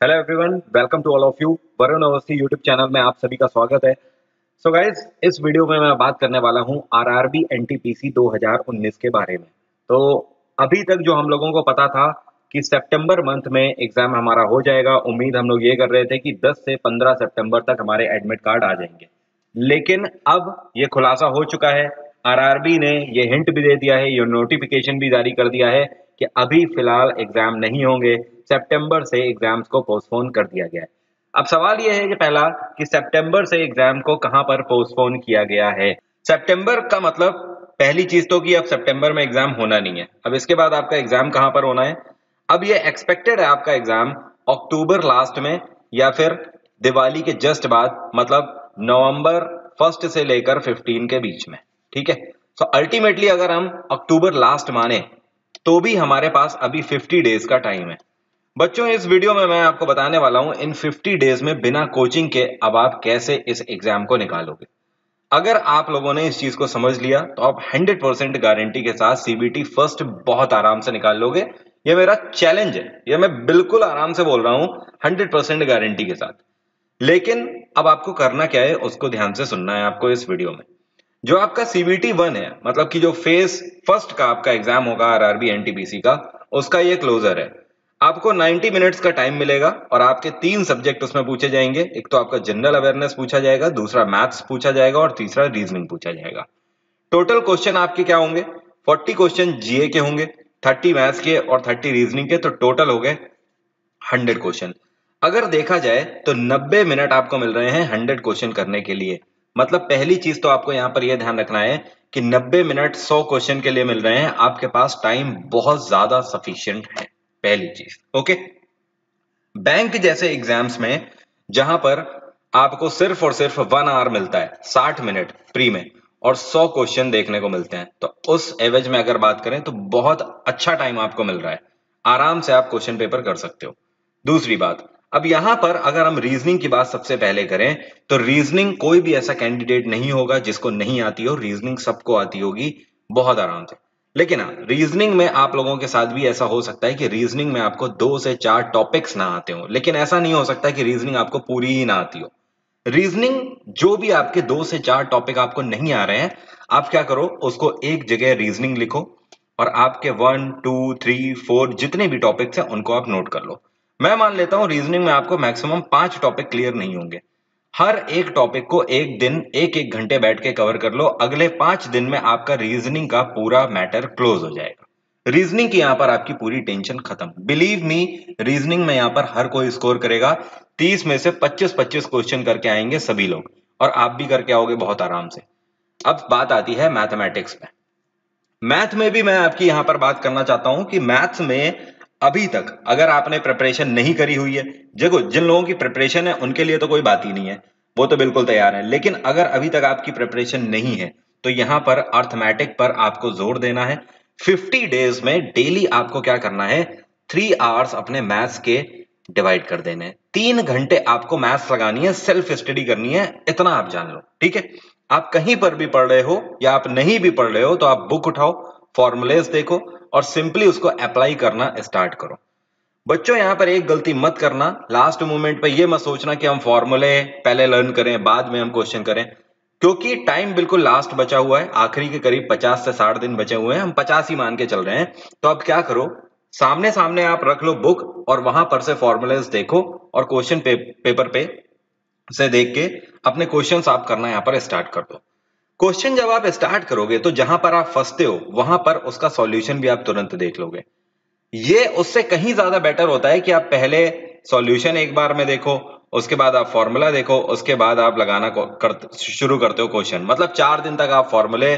Hello everyone welcome to all of you Varun Awasthi YouTube channel में आप सभी का स्वागत है। सो so गाइज़ इस वीडियो में मैं बात करने वाला हूँ आरआरबी एनटीपीसी 2019 के बारे में। तो अभी तक जो हम लोगों को पता था कि सितंबर मंथ में एग्ज़ाम हमारा हो जाएगा, उम्मीद हम लोग ये कर रहे थे कि 10 से 15 सितंबर तक हमारे एडमिट कार्ड आ जाएँगे। लेकिन अब ये खुलासा हो चुका है। आरआरबी ने ये हिंट भी दे दिया है, ये नोटिफिकेशन भी जारी कर दिया है कि अभी फ़िलहाल एग्ज़ाम नहीं होंगे। सितंबर से एग्ज़ाम्स को पोस्टपोन कर दिया गया है। अब सवाल यह है कि पहला, कि सितंबर से एग्ज़ाम को कहाँ पर पोस्टपोन किया गया है? सितंबर का मतलब पहली चीज़ तो कि अब सितंबर में एग्ज़ाम होना नहीं है। अब इसके बाद आपका एग्ज़ाम कहाँ पर होना है? अब ये एक्सपेक्टेड है आपका एग्ज़ाम अक्टूबर लास्ट में, या फिर दिवाली के जस्ट बाद मतलब नवंबर फ़र्स्ट से लेकर फिफ्टीन के बीच में, ठीक है? सो अल्टीमेटली अगर हम अक्टूबर लास्ट माने तो भी हमारे पास अभी 50 डेज़ का टाइम है। बच्चों, इस वीडियो में मैं आपको बताने वाला हूँ, इन 50 डेज़ में बिना कोचिंग के अब आप कैसे इस एग्ज़ाम को निकालोगे। अगर आप लोगों ने इस चीज़ को समझ लिया तो आप 100 परसेंट गारंटी के साथ सीबीटी फ़र्स्ट बहुत आराम से निकाल लोगे। ये मेरा चैलेंज है। ये मैं बिल्कुल आराम से बोल रहा हूँ 100 परसेंट गारंटी के साथ। लेकिन अब आपको करना क्या है, उसको ध्यान से सुनना है आपको इस वीडियो में। जो आपका सीबीटी वन है मतलब कि जो फ़ेज़ फ़र्स्ट का आपका एग्ज़ाम होगा आरआरबी एनटीपीसी का, उसका ये क्लोजर है। आपको 90 मिनट्स का टाइम मिलेगा और आपके तीन सब्जेक्ट उसमें पूछे जाएँगे। एक तो आपका जनरल अवेयरनेस पूछा जाएगा, दूसरा मैथ्स पूछा जाएगा और तीसरा रीजनिंग पूछा जाएगा। टोटल क्वेश्चन आपके क्या होंगे? 40 क्वेश्चन जीए के होंगे 30 मैथ्स के और 30 रीजनिंग के तो टोटल हो गए 100 क्वेश्चन। अगर देखा जाए तो 90 मिनट आपको मिल रहे हैं 100 क्वेश्चन करने के लिए। मतलब पहली चीज़ तो आपको यहाँ पर यह ध्यान रखना है कि 90 मिनट 100 क्वेश्चन के लिए मिल रहे हैं, आपके पास टाइम बहुत ज़्यादा सफिशियंट है। पहली चीज़, ओके? बैंक जैसे एग्ज़ाम्स में, जहाँ पर आपको सिर्फ़ और सिर्फ़ वन आवर मिलता है, साठ मिनट प्री में, और सौ क्वेश्चन देखने को मिलते हैं। तो उस एवज में अगर बात करें तो बहुत अच्छा टाइम आपको मिल रहा है। आराम से आप क्वेश्चन पेपर कर सकते हो। दूसरी बात, अब यहाँ पर अगर हम रीजनिंग की बात सबसे पहले करें तो रीजनिंग कोई भी ऐसा कैंडिडेट नहीं होगा जिसको नहीं आती हो। रीजनिंग सबको आती होगी बहुत आराम से। लेकिन हाँ रीजनिंग में आप लोगों के साथ भी ऐसा हो सकता है कि रीजनिंग में आपको दो से चार टॉपिक्स ना आते हो। लेकिन ऐसा नहीं हो सकता कि रीजनिंग आपको पूरी ही ना आती हो। रीजनिंग जो भी आपके दो से चार टॉपिक आपको नहीं आ रहे हैं, आप क्या करो, उसको एक जगह रीजनिंग लिखो और आपके वन टू थ्री फोर जितने भी टॉपिक्स हैं, उनको आप नोट कर लो। मैं मान लेता हूँ रीजनिंग में आपको मैक्सिमम पाँच टॉपिक क्लियर नहीं होंगे। हर एक टॉपिक को एक दिन एक एक घंटे बैठ के कवर कर लो। अगले पाँच दिन में आपका रीजनिंग का पूरा मैटर क्लोज हो जाएगा। रीजनिंग की यहाँ पर आपकी पूरी टेंशन खत्म। बिलीव मी रीजनिंग में यहाँ पर हर कोई स्कोर करेगा। तीस में से पच्चीस पच्चीस क्वेश्चन करके आएँगे सभी लोग। और आप भी करके आओगे बहुत आराम से। अब बात आती है मैथमेटिक्स में। मैथ में भी मैं आपकी यहाँ पर बात करना चाहता हूँ कि मैथ्स में अभी तक अगर आपने प्रिपरेशन नहीं करी हुई है, देखो, जिन लोगों की प्रिपरेशन है, उनके लिए तो कोई बात ही नहीं है, वो तो बिल्कुल तैयार है। लेकिन अगर अभी तक आपकी प्रिपरेशन नहीं है तो यहाँ पर अर्थमेटिक पर आपको ज़ोर देना है। 50 डेज़ में डेली आपको क्या करना है? थ्री आवर्स अपने मैथ्स के डिवाइड कर देने तीन घंटे आपको मैथ्स लगानी है सेल्फ स्टडी करनी है, इतना आप जान लो, ठीक है? आप कहीं पर भी पढ़ रहे हो या आप नहीं भी पढ़ रहे हो तो आप बुक उठाओ फॉर्मुलेज देखो और सिंपली उसको अप्लाई करना स्टार्ट करो। बच्चों यहाँ पर एक गलती मत करना। लास्ट मोमेंट पे ये मत सोचना कि हम फॉर्मूले पहले लर्न करें बाद में हम क्वेश्चन करें। क्योंकि टाइम बिल्कुल लास्ट बचा हुआ है। आखिरी के करीब 50 से 60 दिन बचे हुए हैं। हम 50 ही मान के चल रहे हैं। तो अब क्या करो? सामने सामने आप रख लो बुक और वहाँ पर से फॉर्मुलेज देखो और क्वेश्चन पे, पेपर पे से देख के अपने क्वेश्चन आप करना यहाँ पर स्टार्ट कर दो। क्वेश्चन जब आप स्टार्ट करोगे तो जहाँ पर आप फंसते हो वहाँ पर उसका सॉल्यूशन भी आप तुरंत देख लोगे। ये उससे कहीं ज़्यादा बेटर होता है कि आप पहले सॉल्यूशन एक बार में देखो उसके बाद आप फॉर्मूला देखो उसके बाद आप लगाना कर, शुरू करते हो क्वेश्चन मतलब चार दिन तक आप फॉर्मूले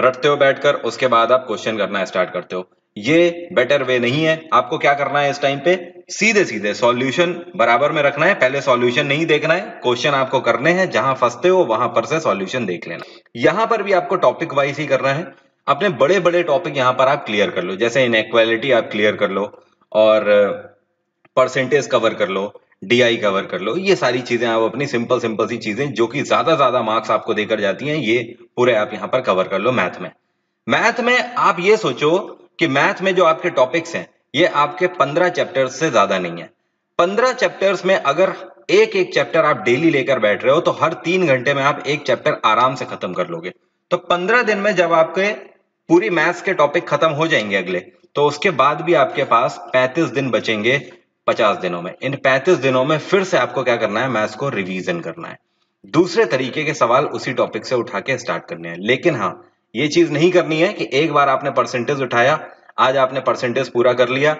रटते हो बैठकर उसके बाद आप क्वेश्चन करना स्टार्ट करते हो। ये बेटर वे नहीं है। आपको क्या करना है इस टाइम पे? सीधे सीधे सॉल्यूशन बराबर में रखना है। पहले सॉल्यूशन नहीं देखना है। क्वेश्चन आपको करने हैं। जहाँ फंसते हो, वहाँ पर से सॉल्यूशन देख लेना। यहाँ पर भी आपको टॉपिक वाइज ही करना है। अपने बड़े बड़े टॉपिक यहाँ पर आप क्लियर कर लो। जैसे इनक्वालिटी आप क्लियर कर लो और परसेंटेज कवर कर लो डीआई कवर कर लो। ये सारी चीज़ें आप अपनी सिंपल सिंपल सी चीज़ें जो कि ज़्यादा ज़्यादा मार्क्स आपको देकर जाती हैं, ये पूरे आप यहाँ पर कवर कर लो मैथ में। मैथ में आप ये सोचो कि मैथ में जो आपके टॉपिक्स हैं, ये आपके पंद्रह चैप्टर से ज़्यादा नहीं है। पंद्रह चैप्टर्स में अगर एक एक चैप्टर आप डेली लेकर बैठ रहे हो तो हर तीन घंटे में आप एक चैप्टर आराम से खत्म कर लोगे। तो पंद्रह दिन में जब आपके पूरी मैथ्स के टॉपिक खत्म हो जाएँगे अगले तो उसके बाद भी आपके पास पैंतीस दिन बचेंगे पचास दिनों में। इन पैंतीस दिनों में फिर से आपको क्या करना है, मैथ्स को रिवीजन करना है। दूसरे तरीके के सवाल उसी टॉपिक से उठा के स्टार्ट करने हैं। लेकिन हाँ ये चीज़ नहीं करनी है कि एक बार आपने परसेंटेज उठाया, आज आपने परसेंटेज पूरा कर लिया,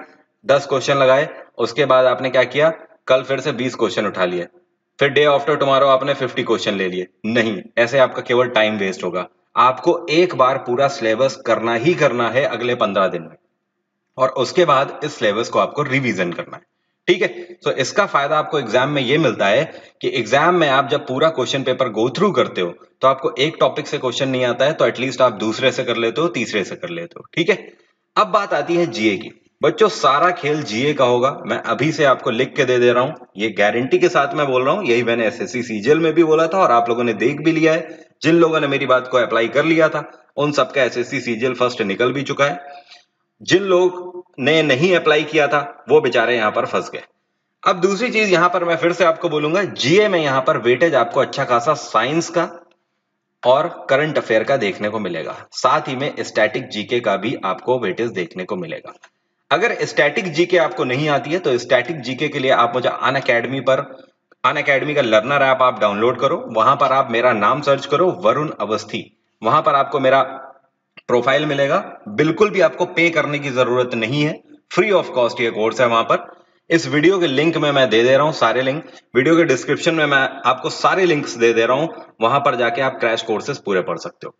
दस क्वेश्चन लगाए, उसके बाद आपने क्या किया, कल फिर से बीस क्वेश्चन उठा लिए। फिर डे आफ्टर टुमारो आपने फिफ्टी क्वेश्चन ले लिए। नहीं, ऐसे आपका केवल टाइम वेस्ट होगा। आपको एक बार पूरा सिलेबस करना ही करना है अगले पंद्रह दिन में। और उसके बाद इस सिलेबस को आपको रिवीजन करना है। ठीक है? तो इसका फ़ायदा आपको एग्ज़ाम में ये मिलता है कि एग्ज़ाम में आप जब पूरा क्वेश्चन पेपर गो थ्रू करते हो तो आपको एक टॉपिक से क्वेश्चन नहीं आता है तो एटलीस्ट आप दूसरे से कर लेते हो, तीसरे से कर लेते हो, ठीक है? अब बात आती है जीए की। बच्चों, सारा खेल जीए का होगा। मैं अभी से आपको लिख के दे दे रहा हूँ। ये गारंटी के साथ मैं बोल रहा हूँ। यही मैंने एसएससी सीजीएल में भी बोला था और आप लोगों ने देख भी लिया है। जिन लोगों ने मेरी बात को अप्लाई कर लिया था, उन सबका एसएससी सीजीएल फ़र्स्ट निकल भी चुका है। जिन लोग ने नहीं अप्लाई किया था, वो बेचारे यहाँ पर फंस गए। अब दूसरी चीज़ यहाँ पर मैं फिर से आपको बोलूँगा जीए में यहाँ पर वेटेज आपको अच्छा खासा साइंस का और करंट अफेयर का देखने को मिलेगा। साथ ही में स्टैटिक जीके का भी आपको वेटेज देखने को मिलेगा। अगर स्टैटिक जीके आपको नहीं आती है तो स्टैटिक जीके के लिए आप मुझे अन अकेडमी पर अन अकेडमी का लर्नर ऐप आप डाउनलोड करो। वहाँ पर आप मेरा नाम सर्च करो, वरुण अवस्थी। वहाँ पर आपको मेरा प्रोफ़ाइल मिलेगा। बिल्कुल भी आपको पे करने की ज़रूरत नहीं है। फ्री ऑफ़ कॉस्ट ये कोर्स है वहाँ पर। इस वीडियो के लिंक में मैं दे दे रहा हूँ सारे लिंक वीडियो के डिस्क्रिप्शन में मैं आपको सारे लिंक्स दे दे रहा हूँ। वहाँ पर जाके आप क्रैश कोर्सेज पूरे पढ़ सकते हो।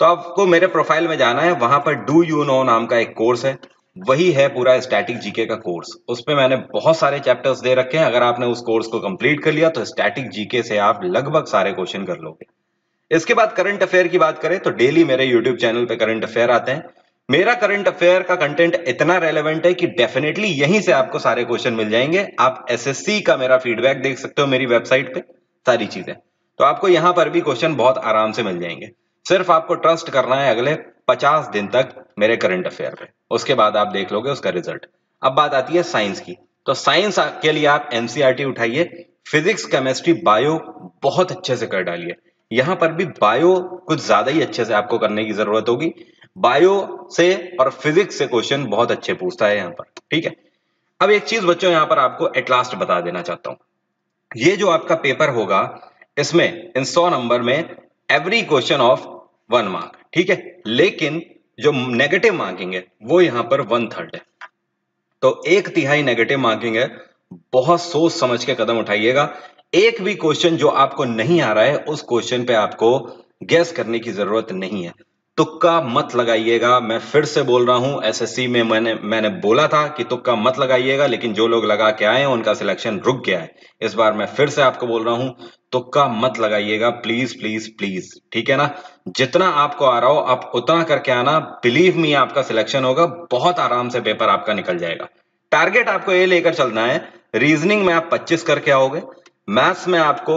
तो आपको मेरे प्रोफ़ाइल में जाना है। वहाँ पर डू यू नो नाम का एक कोर्स है। वही है पूरा स्टैटिक जीके का कोर्स उस पर मैंने बहुत सारे चैप्टर्स दे रखे हैं। अगर आपने उस कोर्स को कंप्लीट कर लिया तो स्टैटिक जीके से आप लगभग सारे क्वेश्चन कर लोगे। इसके बाद करंट अफेयर की बात करें तो डेली मेरे यूट्यूब चैनल पे करंट अफेयर आते हैं। मेरा करंट अफेयर का कंटेंट इतना रेलेवेंट है कि डेफिनेटली यहीं से आपको सारे क्वेश्चन मिल जाएँगे। आप एसएससी का मेरा फीडबैक देख सकते हो मेरी वेबसाइट पे, सारी चीज़ें। तो आपको यहाँ पर भी क्वेश्चन बहुत आराम से मिल जाएँगे। सिर्फ़ आपको ट्रस्ट करना है अगले पचास दिन तक मेरे करंट अफेयर पे। उसके बाद आप देख लोगे उसका रिज़ल्ट अब बात आती है साइंस की। तो साइंस के लिए आप एनसीआरटी उठाइए। फिजिक्स केमिस्ट्री बायो बहुत अच्छे से कर डालिए। यहाँ पर भी बायो कुछ ज़्यादा ही अच्छे से आपको करने की ज़रूरत होगी। बायो से और फिजिक्स से क्वेश्चन बहुत अच्छे पूछता है यहाँ पर, ठीक है? अब एक चीज़ बच्चों, यहाँ पर आपको एटलास्ट बता देना चाहता हूँ। ये जो आपका पेपर होगा, इसमें, इन सौ नंबर में every question of one mark ठीक है? लेकिन जो नेगेटिव मार्किंग है, वो यहाँ पर वन थर्ड है। तो एक तिहाई नेगेटिव मार्किंग है, बहुत सोच समझ के कदम उठाइएगा। एक भी क्वेश्चन जो आपको नहीं आ रहा है, उस क्वेश्चन पे आपको गैस करने की ज़रूरत नहीं है। तुक्का मत लगाइएगा। मैं फिर से बोल रहा हूँ एसएससी में मैंने मैंने बोला था कि तुक्का मत लगाइएगा, लेकिन जो लोग लगा के आए हैं, उनका सिलेक्शन रुक गया है। इस बार मैं फिर से आपको बोल रहा हूँ, तुक्का मत लगाइएगा। प्लीज़ प्लीज़ प्लीज़ ठीक है ना? जितना आपको आ रहा हो, आप उतना करके आना। बिलीव मी आपका सिलेक्शन होगा। बहुत आराम से पेपर आपका निकल जाएगा। टारगेट आपको ये लेकर चलना है। रीजनिंग में आप 25 करके आओगे। मैथ्स में आपको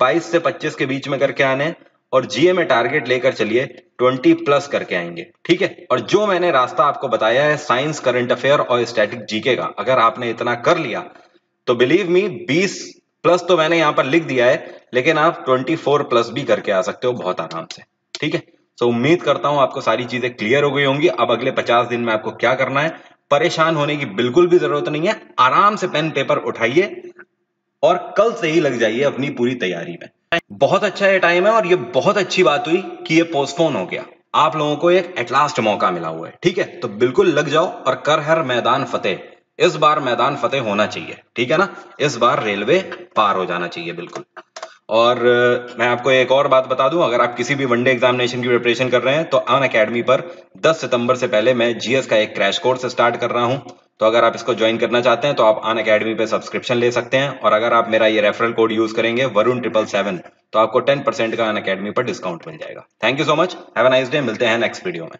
22 से 25 के बीच में करके आने और जीए में टारगेट लेकर चलिए 20 प्लस करके आएँगे। ठीक है? और जो मैंने रास्ता आपको बताया है, साइंस, करंट अफेयर और स्टैटिक जीके का, अगर आपने इतना कर लिया तो बिलीव मी 20 प्लस तो मैंने यहाँ पर लिख दिया है, लेकिन आप 24 प्लस भी करके आ सकते हो बहुत आराम से। ठीक है? सो उम्मीद करता हूँ आपको सारी चीज़ें क्लियर हो गई होंगी। अब अगले पचास दिन में आपको क्या करना है, परेशान होने की बिल्कुल भी ज़रूरत नहीं है। आराम से पेन, पेपर उठाइए और कल से ही लग जाइए अपनी पूरी तैयारी में। बहुत अच्छा ये टाइम है और ये बहुत अच्छी बात हुई कि ये पोस्टपोन हो गया। आप लोगों को एक एटलास्ट मौका मिला हुआ है, ठीक है? तो बिल्कुल लग जाओ और कर हर मैदान फतेह। इस बार मैदान फतेह होना चाहिए, ठीक है ना? इस बार रेलवे पार हो जाना चाहिए, बिल्कुल। और मैं आपको एक और बात बता दूँ, अगर आप किसी भी वनडे एग्जामिनेशन की प्रिपरेशन कर रहे हैं तो अन अकेडमी पर 10 सितंबर से पहले मैं जीएस का एक क्रैश कोर्स स्टार्ट कर रहा हूँ। तो अगर आप इसको ज्वाइन करना चाहते हैं तो आप अन अकेडमी पे सब्सक्रिप्शन ले सकते हैं। और अगर आप मेरा ये रेफरल कोड यूज़ करेंगे वरुण ट्रिपल सेवन तो आपको टेन परसेंट का अन अकेडमी पर डिस्काउंट मिल जाएगा। Thank you so much have nice day मिलते हैं नेक्स्ट वीडियो में।